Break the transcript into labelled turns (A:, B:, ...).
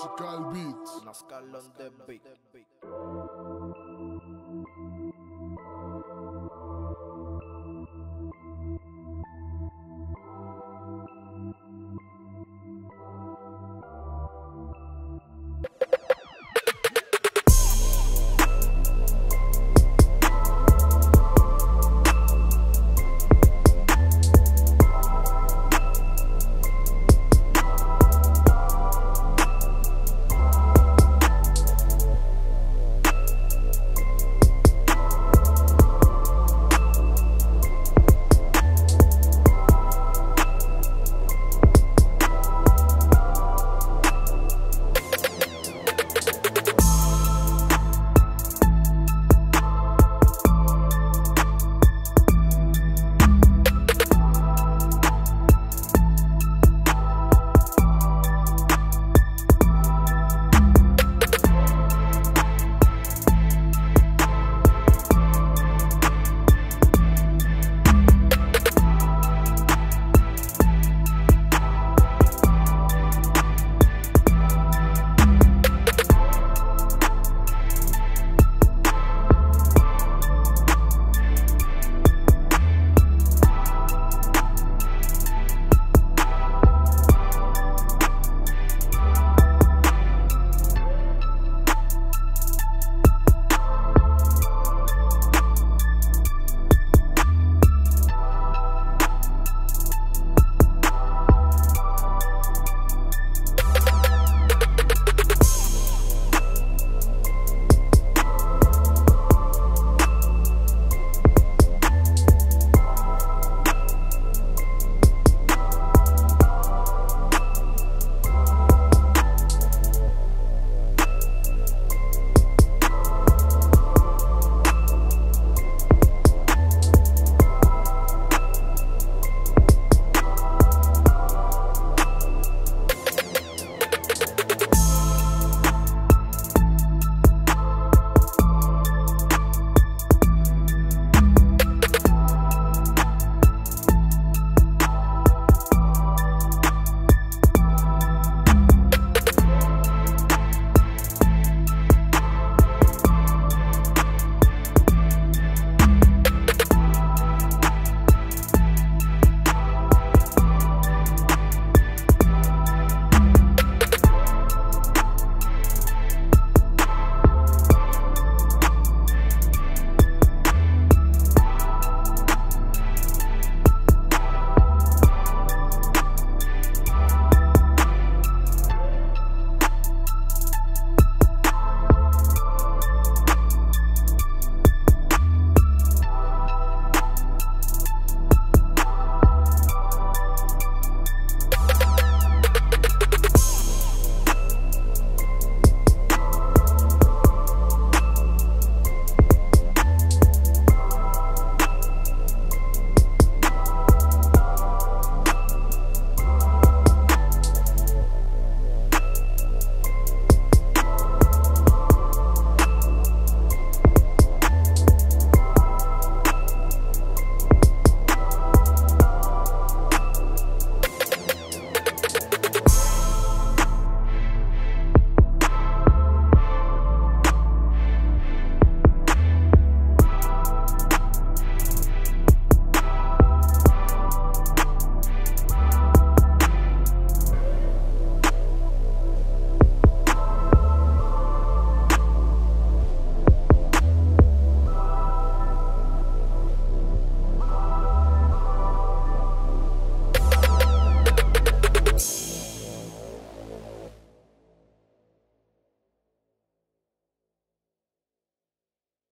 A: Musical Beats.
B: Nascal on the beat.